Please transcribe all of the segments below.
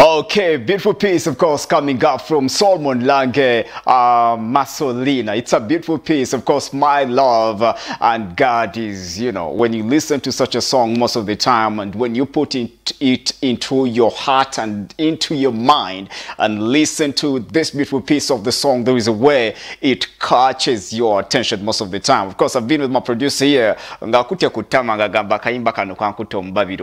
Okay, beautiful piece, of course, coming up from Solomon Lange uh, Masolina. It's a beautiful piece, of course, My Love uh, and God is, you know, when you listen to such a song most of the time and when you put it, into your heart and into your mind and listen to this beautiful piece of the song, there is a way it catches your attention most of the time. Of course, I've been with my producer here,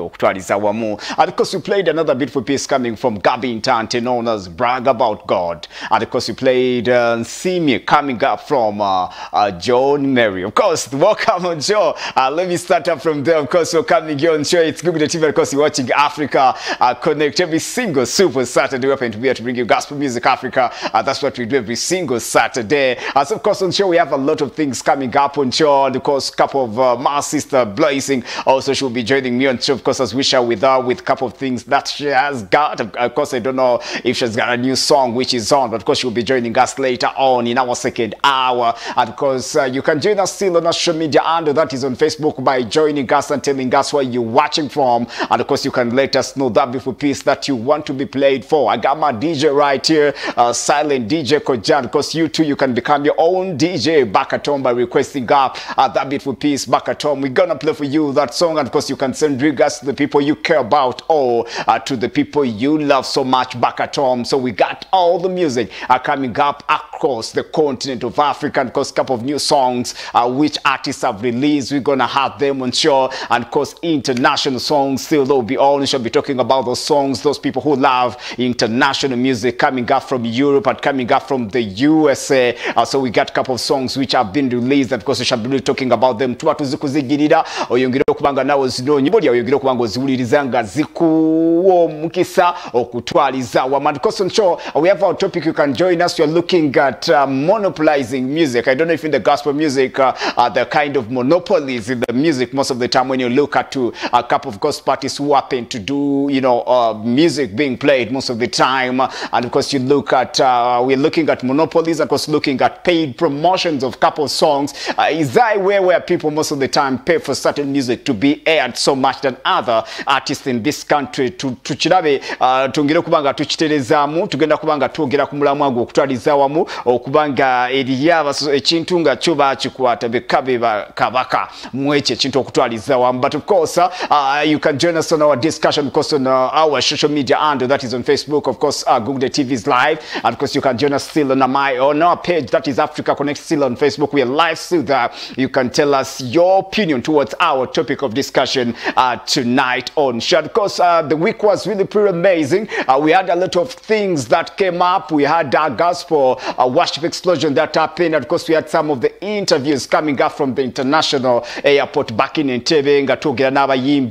okutwaliza wamu. And of course, we played another beautiful piece coming from Gabi Ntante known as Brag About God. And of course, we played uh, Simi coming up from uh, uh, John Mary. Of course, welcome on show. Uh, let me start up from there. Of course, we're coming here on show. It's Google the TV. Of course, you're watching Africa uh, Connect every single super Saturday. We're to be here to bring you Gospel Music Africa. Uh, that's what we do every single Saturday. Uh, so, of course, on show, we have a lot of things coming up on show. And of course, a couple of my sister Blazing also she'll be joining me on show. Of course, as we share with her with a couple of things that she has got. Of course, I don't know if she's got a new song which is on, but of course, she'll be joining us later on in our second hour. And of course, uh, you can join us still on our social media handle that is on Facebook by joining us and telling us where you're watching from. And of course, you can let us know that beautiful piece that you want to be played for. I got my DJ right here, uh, Silent DJ Kojan. Of course, you too, you can become your own DJ back at home by requesting up uh, that beautiful piece back at home. We're gonna play for you that song, and of course, you can send regards to the people you care about or uh, to the people you love so much back at home. So we got all the music uh, coming up across the continent of Africa, and of course, a couple of new songs uh, which artists have released. We're going to have them on show, and of course, international songs. Still, they'll be on. We shall be talking about those songs, those people who love international music coming up from Europe and coming up from the USA. Uh, so we got a couple of songs which have been released, and of course, we shall be talking about them. Tuba tuzikuzigirira oyongere okubanga nawe zino nyimbo lya oyongere okubanga oziwuliriza nga zikuwa omukisa okutwaliza wamu. And of course, on show, uh, we have our topic. You can join us. You're looking at uh, monopolizing music. I don't know if in the gospel music, uh, uh, the kind of monopolies in the music most of the time when you look at to a couple of gospel artists who happen to do, you know, uh, music being played most of the time. And of course, you look at, uh, we're looking at monopolies, of course, looking at paid promotions of couple songs. Uh, is that where, where people most of the time pay for certain music to be aired so much than other artists in this country? Tu- tukirabe uh, tungire kubanga tukitereezaamu tugenda kubanga twogera ku mulamwa gwe okutwaliza wamu okubanga eriyo ekintu nga kyo bakikwata bekabe bakabaka mu ekyo ekintu okutwaliza wamu but of course uh, you can join us on our discussion of course on uh, our social media and that is on facebook of course uh, google tv is live. And of course you can join us still on, my, on our page that is africa connect still on facebook. We are live still there you can tell us your opinion towards our topic of discussion uh, tonight on show. Course uh, the week was really pretty amazing uh, we had a lot of things that came up. We had our gospel uh, worship explosion that happened. Of course we had some of the interviews coming up from the international airport back in Entebbe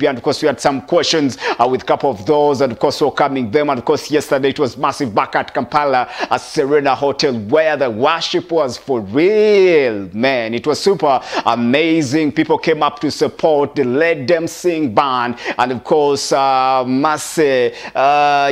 and of course we had some questions uh, with a couple of those and of course we're coming them. And of course yesterday it was massive back at Kampala at Serena Hotel where the worship was for real man. It was super amazing. People came up to support the Let Them Sing band and of course uh, Masse uh,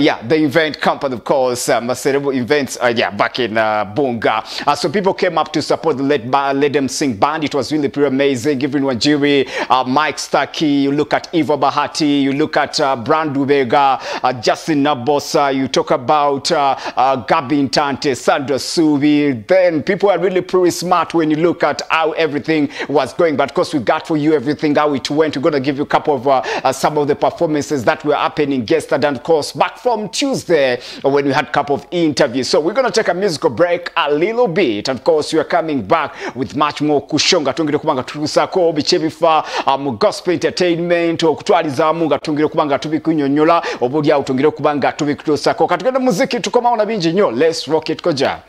yeah the event company of course uh, Maserebo events uh, yeah back in uh, Bunga uh, so people came up to support the Let, ba- Let Them Sing band. It was really pretty amazing. Given Wanjiru uh, Mike Starkey you look at Eva Bahati you look at uh, Brian Lubega uh, Justin Nabosa you talk about uh, uh, Gabi Ntante Sandra Subi. Then people are really pretty smart when you look at how everything was going. But of course we got for you everything how it went. We're going to give you a couple of uh, uh, some of the performances that were happening yesterday. And of course back from Tuesday when we had a couple of interviews. So we're going to take a musical break a little bit. Of course we are coming back with much more kushonga. Tungire kubanga tutusako ko, bifa um, gospel entertainment okutwalizamu nga tungire kubanga tubikunyonyola oba awo tungire kubanga tubikutusako katugende muziki tukomawo na nyo. Let's rock it koja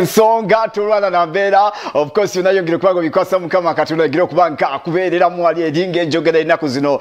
ensonga tulwana na mbeera of course yonayongere kubanga bikwasa mukama katonda yongere okuba nga akubeereramu wali eringa enjogera ennaku zino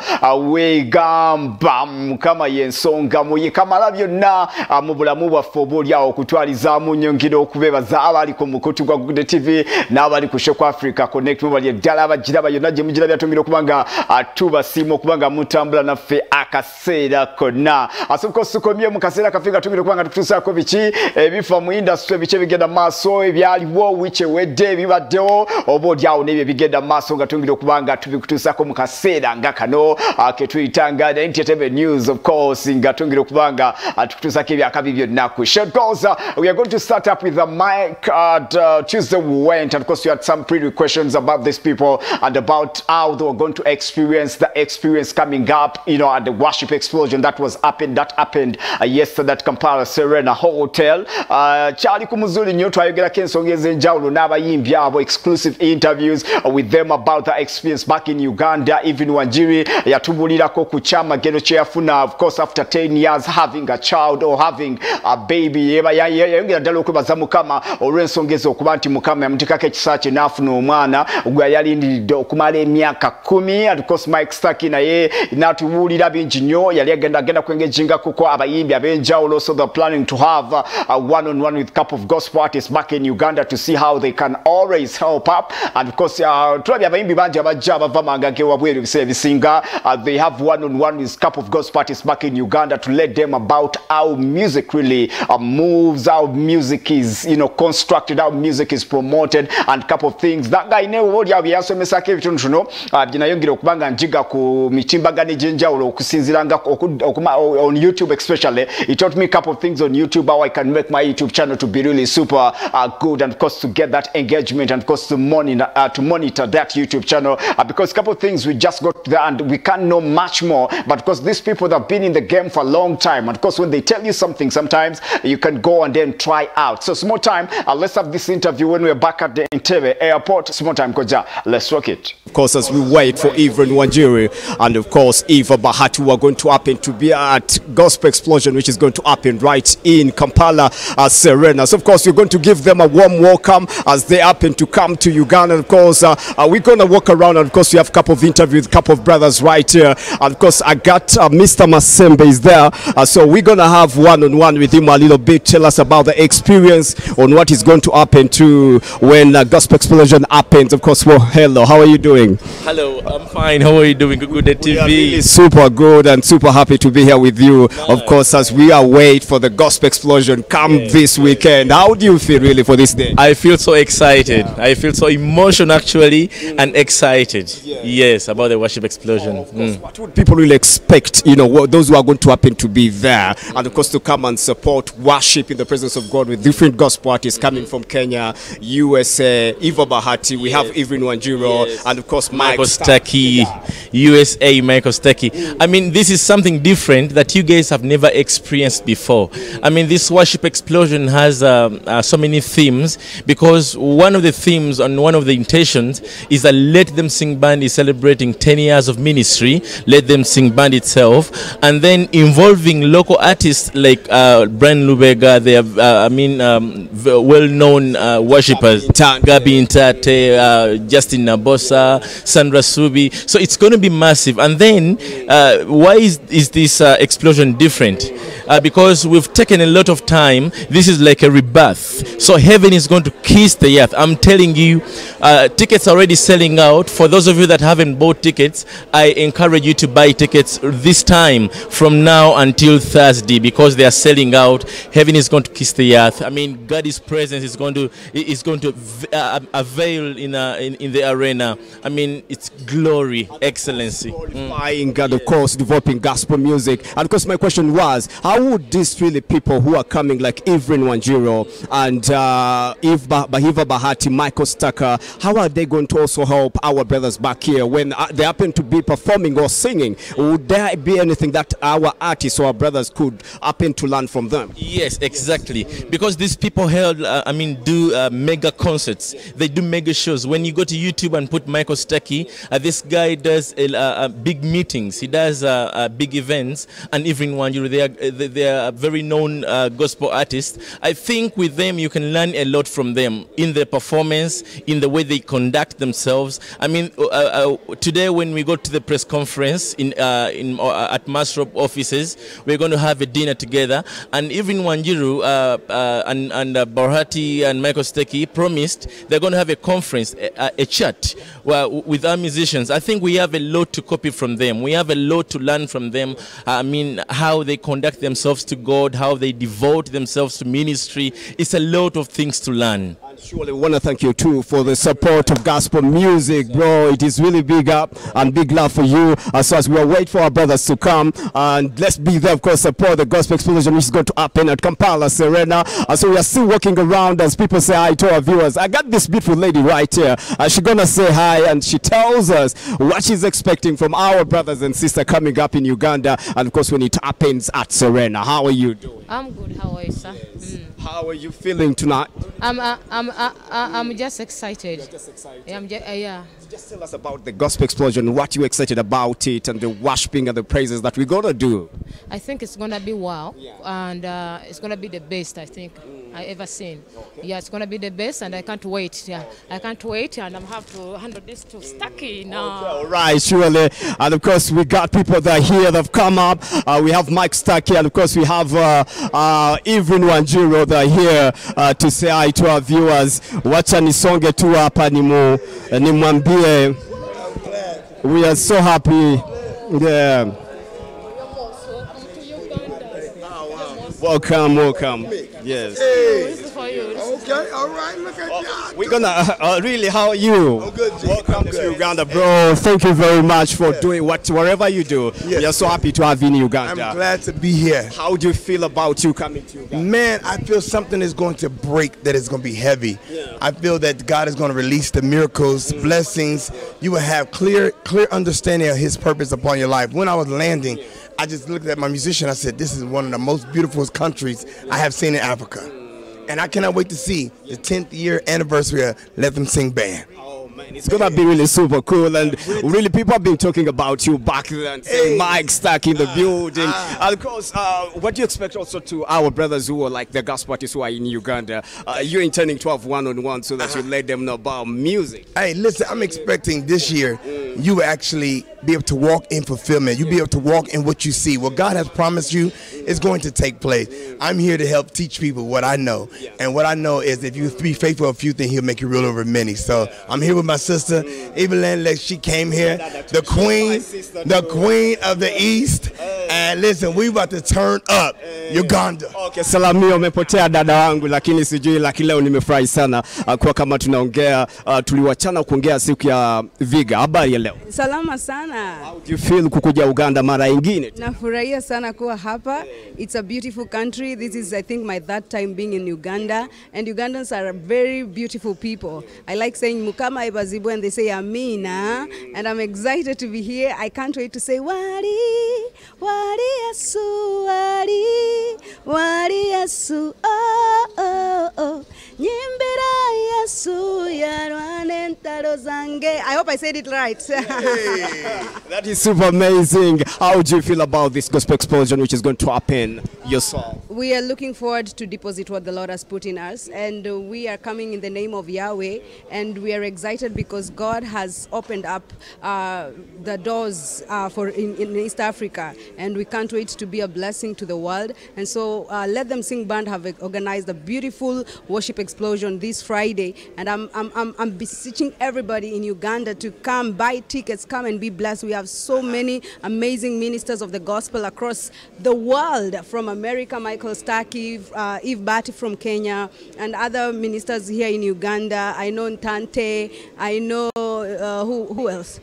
weegamba mukama yensonga muye kamala byonna ah, mu bulamu bwaffe oba oliawo okutwalizaamu nyongera okubeebaza abali ku mukutu gwa gude tv n'abali ku shoku africa connect mubali eddala abagiraba yonna gye mugira byatongera okuba nga ah, tubasiima okuba nga mutambula naffe akaseera konna asoboka osukomye mu kaseera kaffe nga tongera okuba nga tukutuusaako biki ebifa mu industry biki ebigenda maaso ebyaliwo wiiki ewedde ebibaddewo oba oliawo n'ebyo bigenda mu nga tuyingira okuba tubikutuusako mu kaseera nga kano ketuyita nga entertainment news of course nga tuyingira okuba nga tukutuusako ebyakabi uh, we are going to start up with the mic at uh, tuesday we went and of course you had some questions about these people and about how they were going to experience the experience coming up you know at the worship explosion that was happened that happened uh, yesterday at kampala serena hotel. Uh, kyali kumuzuli nnyo twayogerako ensonga ez'enjawulo n'abayimbi abo exclusive interviews uh, with them about the experience back in uganda even wanjiri yatubulirako ku kyamagero kye yafuna of course after 10 years having a child or having a baby yayongera ddala okwebaza mukama olw'ensonga ezo okuba nti mukama yamutekako ekisa kye n'afuna omwana gwe yalindiridde okumala emyaka kumi. Of course mike staki naye n'atubuulira bingi nnyo yali agenda agenda kwengejinga kuko abayimbi ab'enjawulo. So they're planning to have uh, a one on one with cup of gospel artists back in uganda to see how they can always help up. And of course uh, tulabye abayimbi bangi abajja abava manga g'ewabweru ebiseera ebisinga uh, they have one on one with couple of Ghost parties back in uganda to let them about how music really uh, moves how music is you know constructed how music is promoted and couple of things. That guy ne oba oliawo byeyansomesako ebitonotono uh, bye nayongera okuba nga njiga ku mitimbagano egy'enjawulo okusinziranga on youtube especially. It taught me a couple of things on youtube how i can make my youtube channel to be really super uh, good and of course to get that engagement and of course to monitor, uh, to monitor that youtube channel. Uh, because a couple of things we just got there and we can't know much more but of course these people that have been in the game for a long time and of course when they tell you something sometimes you can go and then try out. So small time uh, let's have this interview when we're back at the Entebbe airport. Small time koja let's rock it. Of course, as we wait for Evelyn Wanjiru and of course Eva Bahati who are going to happen to be at Gospel Explosion, which is going to happen right in Kampala, uh, Serena. So of course, we're going to give them a warm welcome as they happen to come to Uganda. Of course, uh, uh, we're going to walk around and of course, we have a couple of interviews, a couple of brothers right here. And of course, I got uh, Mr. Masembe is there. Uh, so we're going to have one-on-one with him a little bit. Tell us about the experience on what is going to happen to when uh, Gospel Explosion happens. Of course, well, hello, how are you doing? Hello, I'm fine. How are you doing? Good, good at We are TV. really super good and super happy to be here with you. Of course, as we await for the gospel explosion come this weekend. How do you feel really for this day? I feel so excited. I feel so emotional actually and excited. Yes, about the worship explosion. Mm. What would people really expect? You know, what, those who are going to happen to be there, and of course to come and support worship in the presence of God with different gospel artists coming from Kenya, USA, Eva Bahati. We have Evelyn Wanjiru, Yes. and of course Mike. Stuckey, USA Michael Stuckey. I mean, this is something different that you guys have never experienced before. I mean, this worship explosion has um, uh, so many themes because one of the themes and one of the intentions is that Let Them Sing Band is celebrating 10 years of ministry, Let Them Sing Band itself, and then involving local artists like uh, Brian Lubega, they have, uh, I mean, um, well-known uh, worshippers. Gabi Intate, uh, Justin Nabosa, Sandra Subi. So it's going to be massive. And then, uh, why is, is this uh, explosion different? Uh, because we've taken a lot of time. This is like a rebirth. So heaven is going to kiss the earth. I'm telling you, uh, tickets are already selling out. For those of you that haven't bought tickets, I encourage you to buy tickets this time from now until Thursday because they are selling out. Heaven is going to kiss the earth. I mean, God's presence is going to is going to uh, avail in, uh, in in the arena. I mean, it's glory, excellency. glorifying God, of course developing gospel music and of course my question was how would these really people who are coming like Evelyn Wanjiru and uh, Eve bah- Bahiva Bahati Michael Stuckey how are they going to also help our brothers back here when uh, they happen to be performing or singing would there be anything that our artists or our brothers could happen to learn from them Yes, exactly. Because these people held, uh, I mean, do uh, mega concerts. They do mega shows. When you go to YouTube and put Michael Stuckey, uh, this guy does uh, uh, big meetings. He does big events, and even one, you know, they are very known gospel artists. I think with them you can learn a lot from them in their performance, in the way they conduct themselves. I mean, uh, uh, today when we go to the press conference in uh, in uh, at Masrop offices, we're going to have a dinner together, and even Wanjiru uh, uh, and and Bahati and Michael Stuckey promised they're going to have a conference, a, a chat with our musicians. I think we have a lot to copy from them. We have a lot to learn from them. I mean, how they conduct themselves to God, how they devote themselves to ministry. It's a lot of things to learn. Surely we want to thank you too for the support of gospel music, bro. It is really big up and big love for you. As as we wait for our brothers to come, and let's be there, of course, support the gospel explosion, which is going to happen at Kampala, Serena. And so we are still walking around as people say hi to our viewers. I got this beautiful lady right here. Uh, she's gonna say hi, and she tells us what she's expecting from our brothers and sisters coming up in Uganda, and of course when it happens at Serena. How are you doing? I'm good. How are you, sir? Mm. How are you feeling tonight? I'm, uh, I'm, uh, I'm just excited. Just excited. Yeah, I'm just, uh, yeah. Just tell us about the gospel explosion, what you're excited about it, and the worshiping and the praises that we're gonna do. I think it's gonna be wow, and uh, it's gonna be the best I think I ever seen. Okay. Yeah, it's gonna be the best, and I can't wait. Yeah, I can't wait, and I'm have to handle this to Stucky now. Okay, All right, surely. And of course, we got people that are here that have come up. Uh, we have Mike Stucky, and of course, we have uh, uh, Evelyn Wanjiro that are here uh, to say hi to our viewers. Wacha nisonge tu hapa nimu, nimwambie we are so happy. Yeah. Welcome, welcome. Yes. This is for you. Okay, all right. Look at y'all. We're gonna uh, uh, really. How are you? I'm good, G. Welcome I'm to good. Uganda, bro. Thank you very much for doing what whatever you do. Yes. We are so happy to have you in Uganda. I'm glad to be here. How do you feel about you coming to Uganda? Man, I feel something is going to break that is going to be heavy. I feel that God is going to release the miracles, blessings. You will have clear clear understanding of his purpose upon your life. When I was landing, I just looked at my musician. I said, "This is one of the most beautiful countries I have seen in Africa." And I cannot wait to see the 10th year anniversary of Let Them Sing Band. Oh man, it's gonna be really super cool, and really people have been talking about you back then. Saying Hey. Mike stuck in the building, and of course, uh, what do you expect also to our brothers who are like the gospel artists who are in Uganda? Uh, you're intending to have one on one so that you let them know about music. Hey, listen, I'm expecting this year you actually be able to walk in fulfillment. You'll be able to walk in what you see. What God has promised you is going to take place. I'm here to help teach people what I know. And what I know is if you be faithful a few things, He'll make you rule over many. So I'm here with my sister, Evelyn. She came here, the queen, the queen of the East. And listen, we about to turn up Uganda. Okay, Salamio umepotea dada wangu, lakini sijui, lakini leo nimefurahi sana uh, kwa kama tunaongea uh, tuliwachana kuongea siku ya Viga. Habari ya leo? Salama sana. How do you feel kukuja Uganda mara ingine? Nafurahia sana kuwa hapa. It's a beautiful country. This is I think my third time being in Uganda and Ugandans are very beautiful people. I like saying mukama ibazibu and they say amina and I'm excited to be here. I can't wait to say wali wali yesu wali wali yesu oh oh oh nyimbira yesu yarwane zange. I hope I said it right. That is super amazing. How do you feel about this gospel explosion which is going to happen yourself? We are looking forward to deposit what the Lord has put in us, and we are coming in the name of Yahweh, and we are excited because God has opened up uh, the doors uh, for in, in East Africa, and we can't wait to be a blessing to the world. And so, uh, Let Them Sing Band have organized a beautiful worship explosion this Friday, and I'm I'm, I'm, I'm beseeching everybody in Uganda to come buy tickets, come and be blessed. We have so many amazing ministers of the gospel across the world, from America, Michael Starkey, uh, Eve Batty from Kenya, and other ministers here in Uganda. I know Ntante, I know uh, who, who else?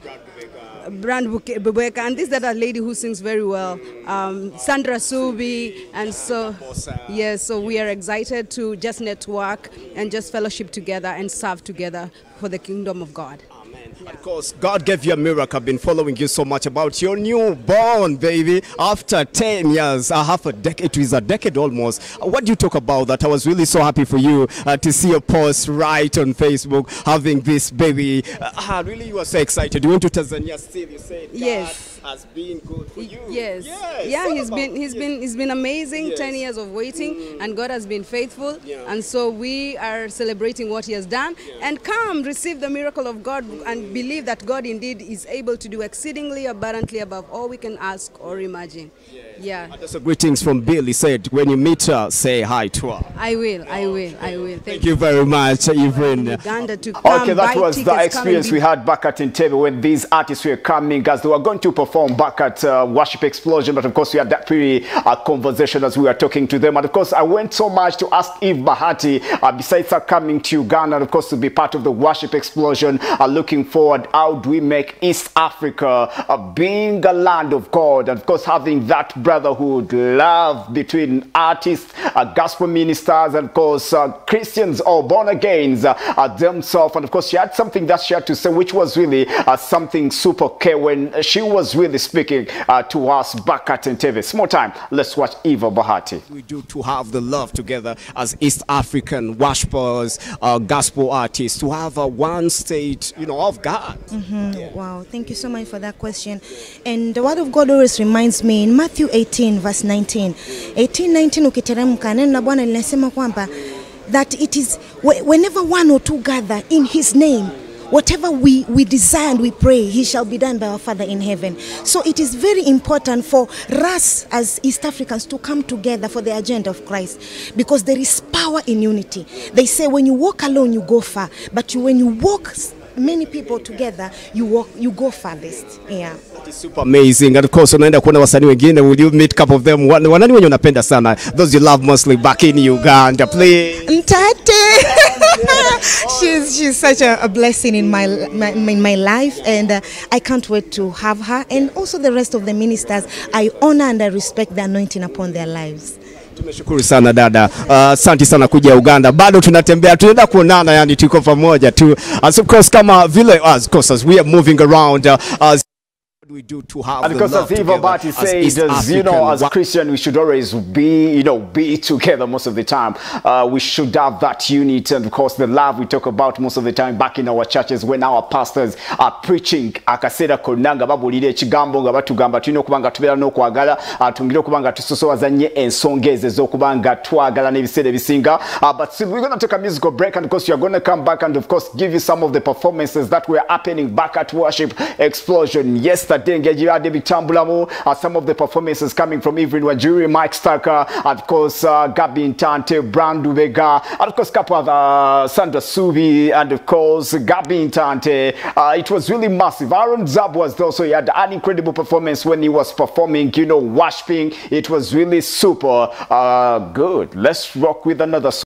Brand Bubeka, and this is that lady who sings very well, um, Sandra Subi, and so yes, so we are excited to just network and just fellowship together and serve together for the kingdom of God. Of course, God gave you a miracle. I've been following you so much about your newborn baby. After 10 years, uh, half a decade, it is a decade almost. What do you talk about that? I was really so happy for you uh, to see your post right on Facebook having this baby. Uh, really, you were so excited. You went to Tanzania still. You said Yes. Has been good for you. Yes. Yes. Yeah, What he's about been he's this? been he's been amazing. Yes. Ten years of waiting, mm. and God has been faithful. Yeah. And so we are celebrating what He has done. And come, receive the miracle of God, and believe that God indeed is able to do exceedingly abundantly above all we can ask or imagine. Yeah, So greetings from Bill. He said, when you meet her, say hi to her. I will, I will, I will. Thank, Thank you very much, Evelyn. Uganda to come. Okay, that was the experience we had back at Entebbe when these artists were coming as they were going to perform back at uh, Worship Explosion. But of course, we had that pretty uh, conversation as we were talking to them. And of course, I went so much to ask Eve Bahati, uh, besides her coming to Uganda, and of course, to be part of the Worship Explosion, uh, looking forward, how do we make East Africa uh, being a land of God? And of course, having that brotherhood, love between artists, uh, gospel ministers, and of course, uh, Christians or born agains themselves. And of course, she had something that she had to say, which was really something super key when she was really speaking uh, to us back at Entebbe. Small time, let's watch Eva Bahati. we do to have the love together as East African worshipers, uh, gospel artists, to have a one state, you know, of God. Wow, thank you so much for that question. And the word of God always reminds me in Matthew 18 verse 19. 18 19 ukiteremka neno la Bwana linasema kwamba that it is whenever one or two gather in his name whatever we, we desire and we pray, he shall be done by our Father in heaven. So it is very important for us as East Africans to come together for the agenda of Christ because there is power in unity. They say when you walk alone, you go far, but you, when you walk many people together, you walk, you go farthest. Yeah. That is super amazing. And of course, unaenda kuona wasanii wengine, will you meet couple of them? Wan- Wanani wenye unapenda sana? Those you love mostly back in Uganda, please. Mtate. she's she's such a, a blessing in my, my in my life, and uh, I can't wait to have her, and also the rest of the ministers. I honor and I respect the anointing upon their lives. Tumeshukuru sana dada, asante Uh, sana kuja Uganda. Bado tunatembea, tunaenda kuonana, yani tuko pamoja tu. As of course, kama vile as, course, as we are moving around, uh, as we do to have And because as Eva Bati East as you know, as Christian, we should always be, you know, be together most of the time. Uh, we should have that unity. And of course the love we talk about most of the time back in our churches when our pastors are preaching akaseera konna nga babuulira ekigambo nga batugamba tulina okuba nga tubeera n'okwagala uh, tungire okuba nga tusosowaza nnyo ensonga ezo ez'okuba nga twagala n'ebiseera ebisinga. Uh, but still we're going to take a musical break and of course you're going to come back and of course give you some of the performances that were happening back at worship explosion yesterday ng'egibadde bitambulamu uh, some of the performances coming from Evelyn Wanjiru, Mike Starker, of course uh, Gabi Ntante, Brian Lubega, and of course couple of uh, Sandra Subi, and of course Gabi Ntante. Uh, it was really massive. Aaron Zab was there, so he had an incredible performance when he was performing, you know, worshiping. It was really super uh, good. Let's rock with another song.